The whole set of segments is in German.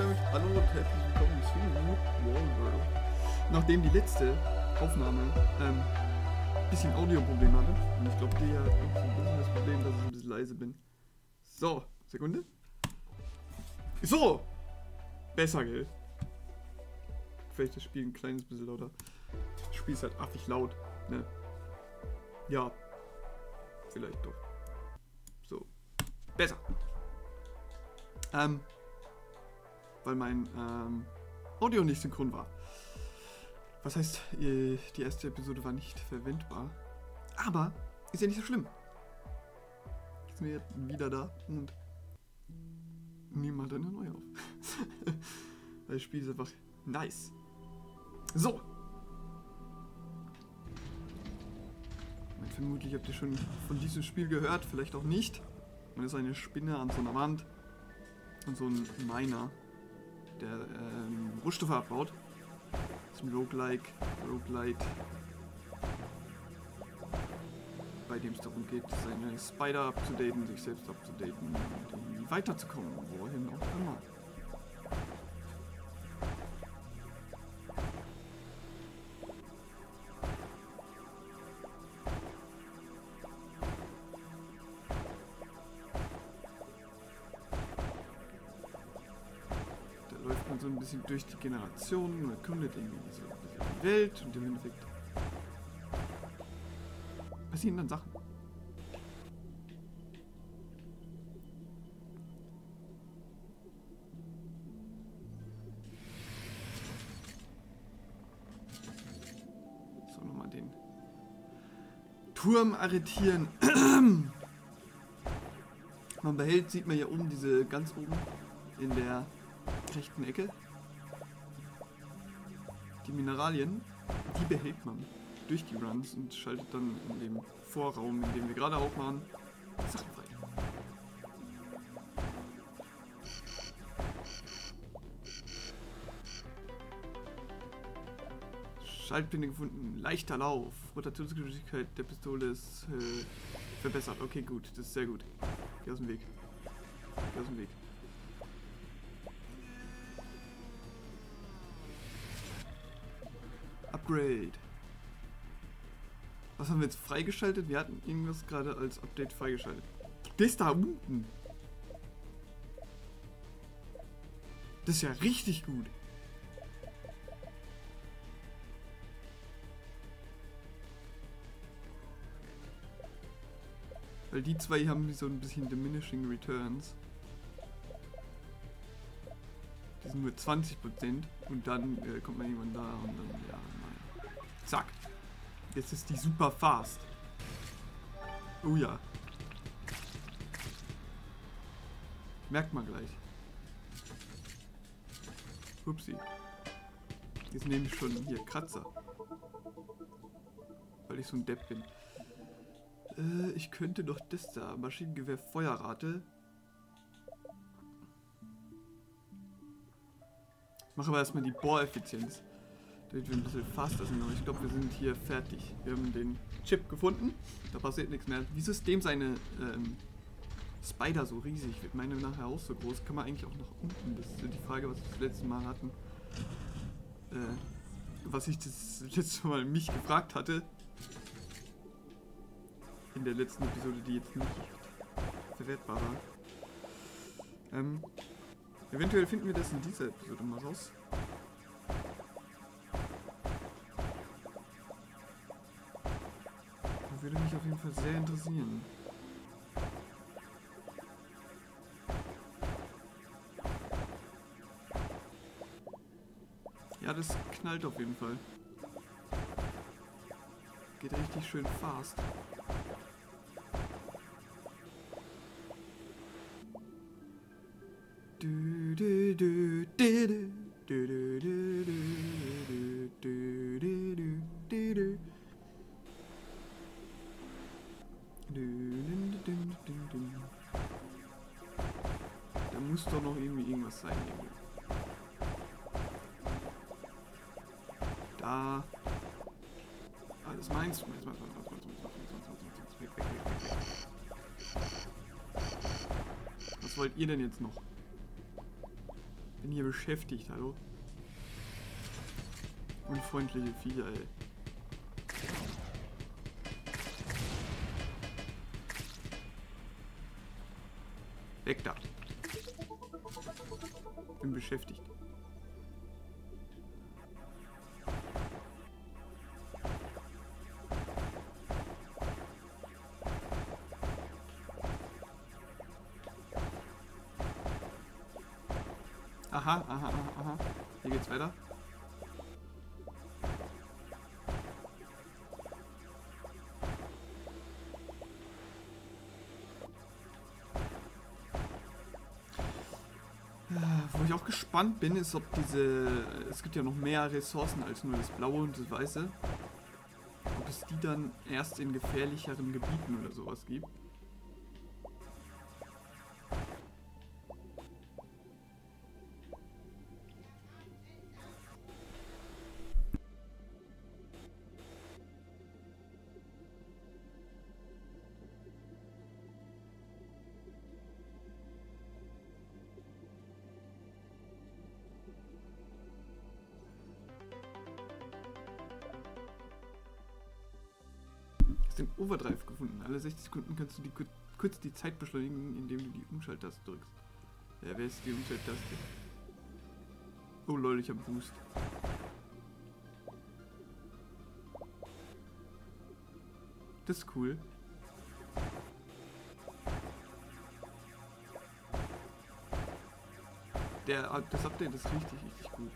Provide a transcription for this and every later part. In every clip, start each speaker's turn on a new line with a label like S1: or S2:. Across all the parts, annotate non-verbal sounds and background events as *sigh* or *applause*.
S1: damit hallo und herzlich willkommen zu Wallworld. Nachdem die letzte Aufnahme ähm, ein bisschen Audioproblem hatte, und ich glaube, die hat bisschen das Problem, dass ich ein bisschen leise bin. So, Sekunde. So! Besser, gell? Vielleicht das Spiel ein kleines bisschen lauter. Das Spiel ist halt affig laut, ne? Ja. Vielleicht doch. So. Besser. Ähm, weil mein ähm, Audio nicht synchron war. Was heißt, die erste Episode war nicht verwendbar. Aber ist ja nicht so schlimm. Jetzt sind wir wieder da und nehmen halt eine neue auf. *laughs* weil das Spiel ist einfach nice. So. Vermutlich habt ihr schon von diesem Spiel gehört, vielleicht auch nicht. Man ist eine Spinne an so einer Wand und so ein Miner der ähm, Rohstoffe abbaut. Ein Roguelike, Roguelite, bei dem es darum geht, seine Spider abzudaten, sich selbst abzudaten und weiterzukommen, wohin auch immer. So ein bisschen durch die Generationen und erkundet irgendwie so die Welt und im Endeffekt passieren dann Sachen. So, nochmal den Turm arretieren. *clears throat* man behält, sieht man hier oben diese ganz oben in der rechten Ecke. Die Mineralien, die behält man durch die Runs und schaltet dann in dem Vorraum, in dem wir gerade auch waren, Sachen frei. Schaltpinne gefunden, leichter Lauf, Rotationsgeschwindigkeit der Pistole ist äh, verbessert. Okay, gut, das ist sehr gut. Geh aus dem Weg. Geh aus dem Weg. Upgrade. Was haben wir jetzt freigeschaltet? Wir hatten irgendwas gerade als Update freigeschaltet. Das da unten. Das ist ja richtig gut. Weil die zwei haben so ein bisschen diminishing returns. Die sind nur 20% und dann äh, kommt man irgendwann da und dann, ja, Zack. Jetzt ist die super fast. Oh ja. Merkt man gleich. Upsi. Jetzt nehme ich schon hier Kratzer. Weil ich so ein Depp bin. Äh, ich könnte doch das da. Maschinengewehr Feuerrate. Mache aber erstmal die Bohreffizienz damit ein bisschen faster. Aber ich glaube, wir sind hier fertig. Wir haben den Chip gefunden. Da passiert nichts mehr. Wieso ist dem seine ähm, Spider so riesig? Wird meine nachher auch so groß? Kann man eigentlich auch nach unten? Das ist die Frage, was wir das letzte Mal hatten. Äh, was ich das letzte Mal mich gefragt hatte. In der letzten Episode, die jetzt nicht verwertbar war. Ähm, eventuell finden wir das in dieser Episode mal raus. Mich auf jeden Fall sehr interessieren. Ja, das knallt auf jeden Fall. Geht richtig schön fast. Muss doch noch irgendwie irgendwas sein. Da. Alles meins. meins, meins, meins, meins, meins, meins, meins, meins, weg, weg, weg, weg. Was wollt ihr denn jetzt noch? Bin hier beschäftigt, hallo? Unfreundliche Viecher, ey. Weg da. Bin beschäftigt. Aha, aha, aha, aha. Hier geht's weiter. Ich auch gespannt bin, ist, ob diese. Es gibt ja noch mehr Ressourcen als nur das Blaue und das Weiße. Ob es die dann erst in gefährlicheren Gebieten oder sowas gibt. Overdrive gefunden. Alle 60 Sekunden kannst du die, kurz die Zeit beschleunigen, indem du die Umschalttaste drückst. Ja, wer ist die Umschalttaste? Oh lol, ich hab Boost. Das ist cool. Der, das Update ist richtig, richtig gut.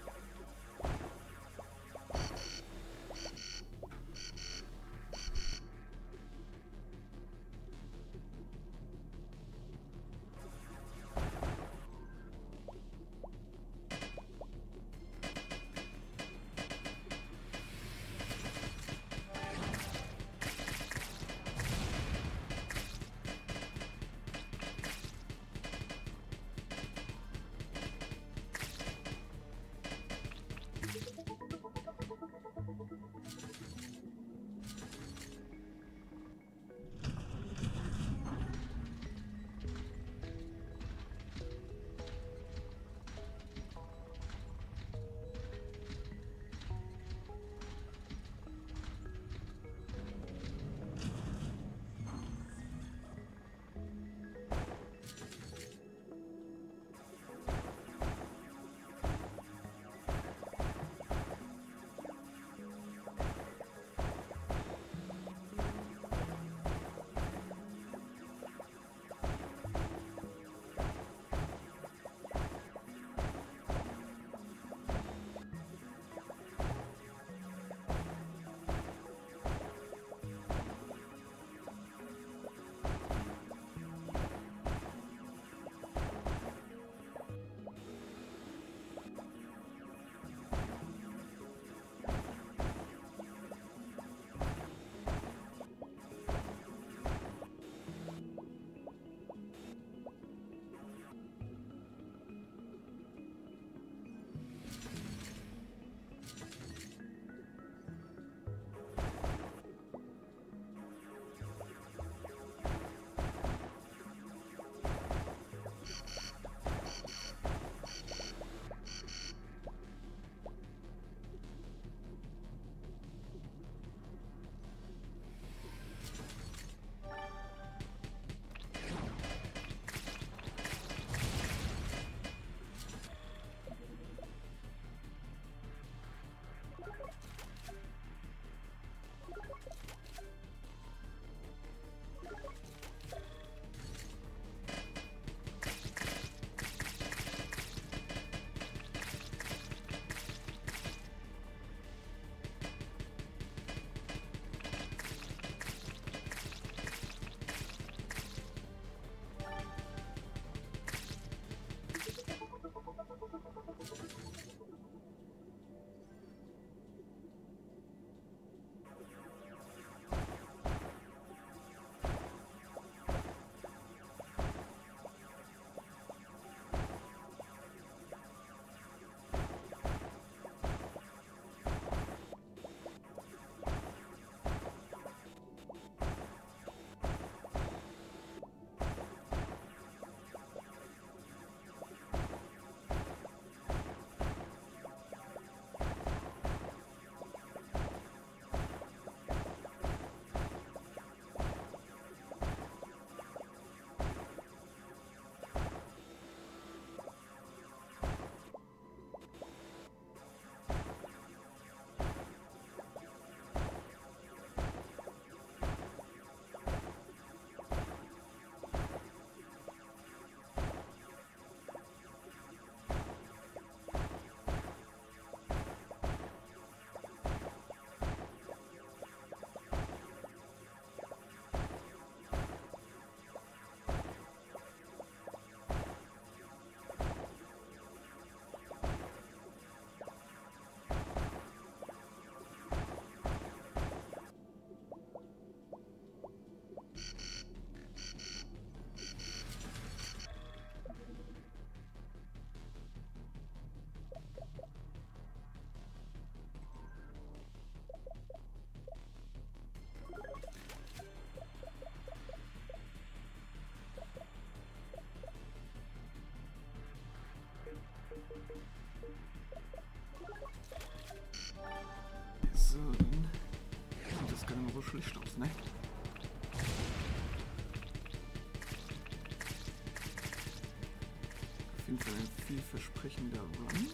S1: Vielversprechender Run.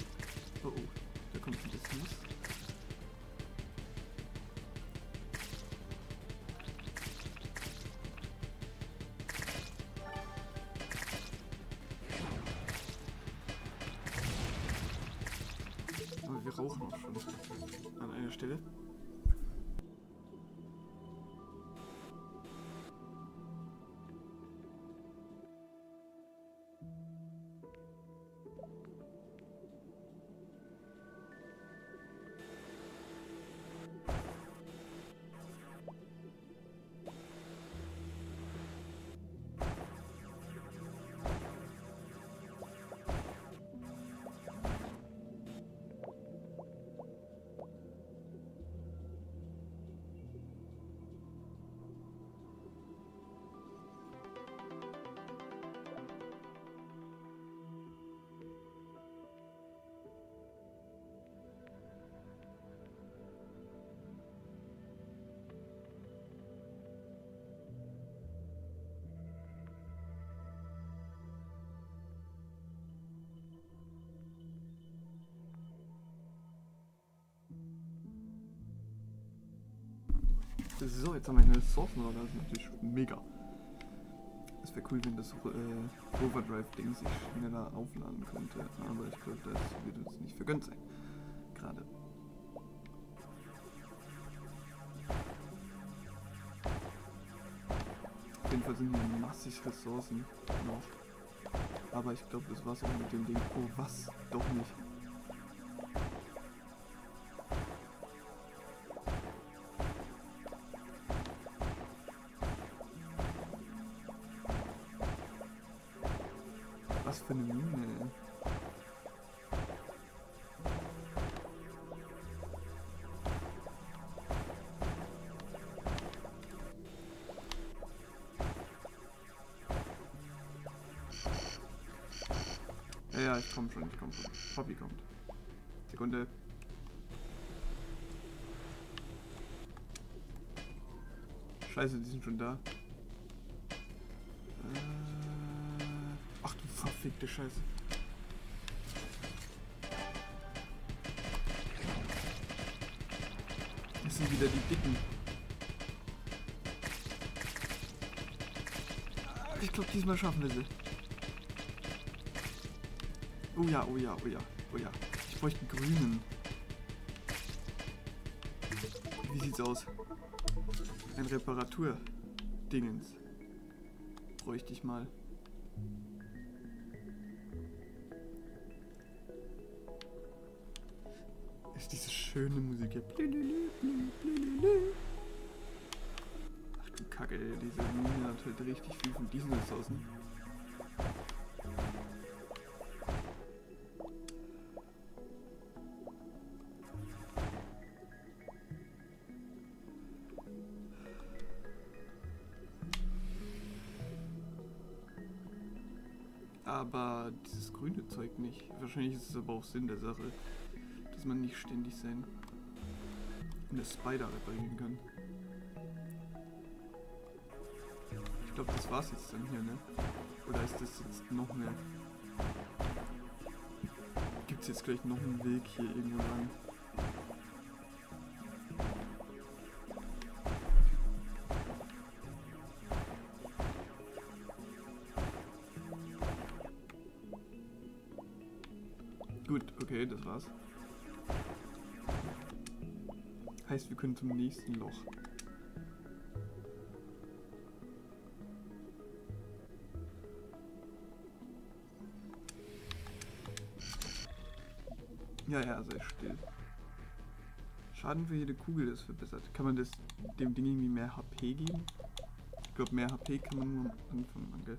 S1: Oh, oh, da kommt ein Business. Aber wir rauchen auch schon an einer Stelle. So, jetzt haben wir eine Ressourcenlager, das ist natürlich mega. Es wäre cool, wenn das äh, Overdrive-Ding sich schneller aufladen könnte, aber ich glaube, das wird uns nicht vergönnt sein. Gerade. Auf jeden Fall sind hier massig Ressourcen noch. Aber ich glaube, das war's auch mit dem Ding. Oh, was? Doch nicht. Ich komm schon, ich komm schon. Poppy kommt. Sekunde. Scheiße, die sind schon da. Äh, ach du verfickte Scheiße. Das sind wieder die Dicken. Ich glaube, diesmal schaffen wir sie. Oh ja, oh ja, oh ja, oh ja. Ich bräuchte einen grünen. Wie sieht's aus? Ein Reparatur-Dingens. Bräuchte ich mal. Ist diese schöne Musik hier. Ach du Kacke, diese Mine hat halt richtig viel von diesen Ressourcen. Aber Zeug nicht. Wahrscheinlich ist es aber auch Sinn der Sache, dass man nicht ständig sein eine Spider reparieren kann. Ich glaube, das war's jetzt dann hier, ne? Oder ist das jetzt noch mehr? Gibt's jetzt gleich noch einen Weg hier irgendwo lang? Können zum nächsten Loch. Ja, ja, sei still. Schaden für jede Kugel ist verbessert. Kann man das dem Ding irgendwie mehr HP geben? Ich glaube, mehr HP kann man nur am Anfang machen, gell?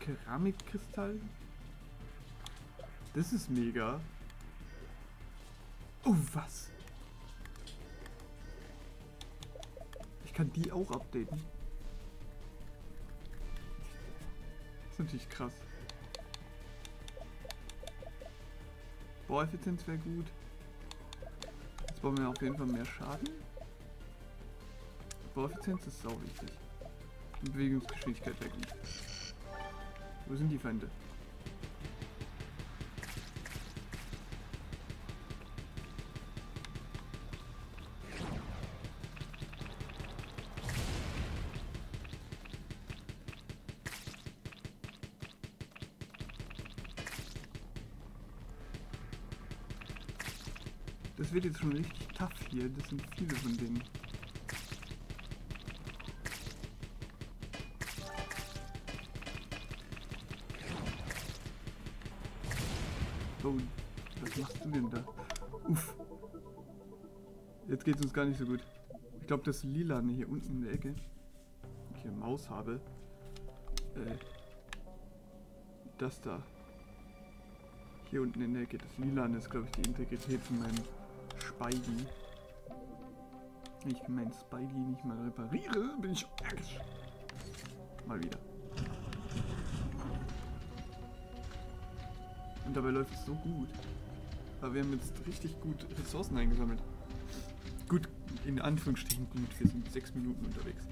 S1: Keramikkristall? Das ist mega. Oh, was? Ich kann die auch updaten. Das ist natürlich krass. Bohreffizienz wäre gut. Jetzt brauchen wir auf jeden Fall mehr Schaden. Baueffizienz ist sau wichtig. Und Bewegungsgeschwindigkeit weg. Wo sind die Feinde? Wird jetzt schon richtig tough hier. Das sind viele von denen. Oh, was machst du denn da? Uff. Jetzt geht's uns gar nicht so gut. Ich glaube, das Lilane hier unten in der Ecke, wenn ich hier Maus habe, äh, das da. Hier unten in der Ecke, das Lilane ist, glaube ich, die Integrität von meinem Spidey. Wenn ich meinen Spidey nicht mal repariere, bin ich ärgerlich. Mal wieder. Und dabei läuft es so gut. Aber wir haben jetzt richtig gut Ressourcen eingesammelt. Gut, in Anführungsstrichen gut, wir sind sechs Minuten unterwegs.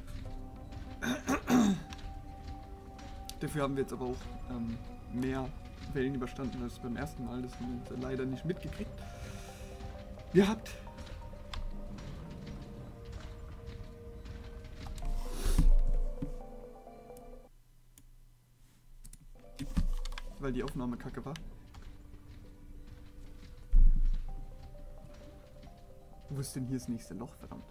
S1: Dafür haben wir jetzt aber auch ähm, mehr Wellen überstanden als beim ersten Mal. Das haben wir leider nicht mitgekriegt. Ihr habt weil die Aufnahme kacke war. Wo ist denn hier das nächste Loch, verdammt?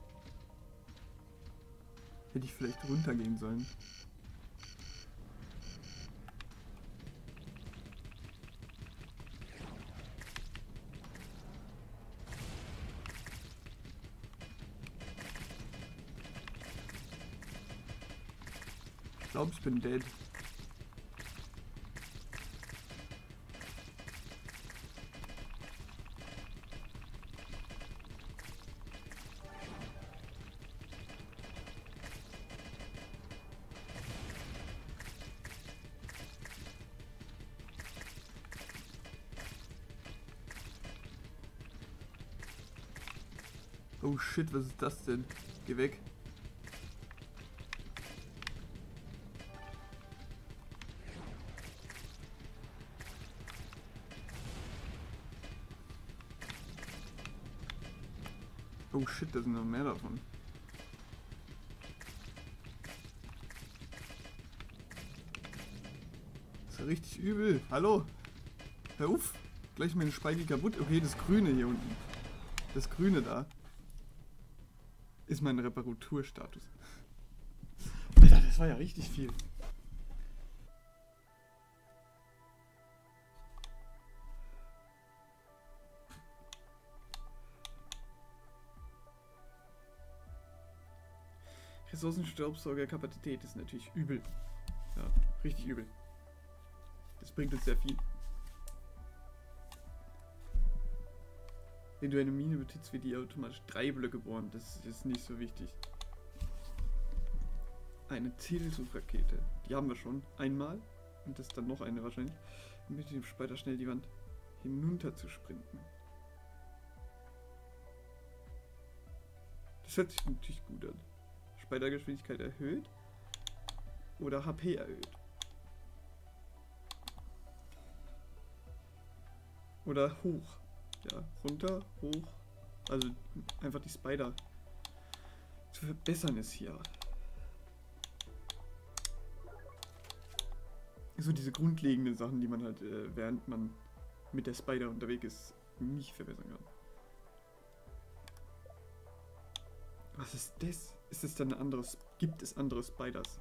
S1: Hätte ich vielleicht runtergehen sollen. Ich glaube, ich bin dead. Oh shit, was ist das denn? Geh weg. Oh shit, da sind noch mehr davon. Das ist ja richtig übel. Hallo? Hör auf. Gleich meine Speiche kaputt. Okay, das Grüne hier unten. Das Grüne da. Ist mein Reparaturstatus. *laughs* Alter, das war ja richtig viel. Ressourcenstaubsaugerkapazität ist natürlich übel. Ja, richtig übel. Das bringt uns sehr viel. Wenn du eine Mine betrittst, wird die automatisch drei Blöcke bohren. Das ist nicht so wichtig. Eine Zielsuchrakete. Die haben wir schon einmal. Und das ist dann noch eine wahrscheinlich. Mit dem Spalter schnell die Wand hinunter zu sprinten. Das hört sich natürlich gut an. Spaltergeschwindigkeit erhöht. Oder HP erhöht. Oder hoch. Ja, runter, hoch. Also einfach die Spider zu verbessern ist hier. So diese grundlegenden Sachen, die man halt, äh, während man mit der Spider unterwegs ist, nicht verbessern kann. Was ist das? Ist das dann ein anderes? Gibt es andere Spiders?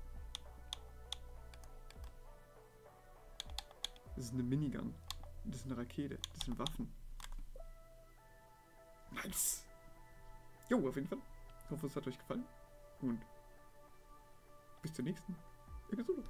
S1: Das ist eine Minigun. Das ist eine Rakete. Das sind Waffen. Nice. Jo, auf jeden Fall. Ich hoffe, es hat euch gefallen. Und bis zur nächsten Episode.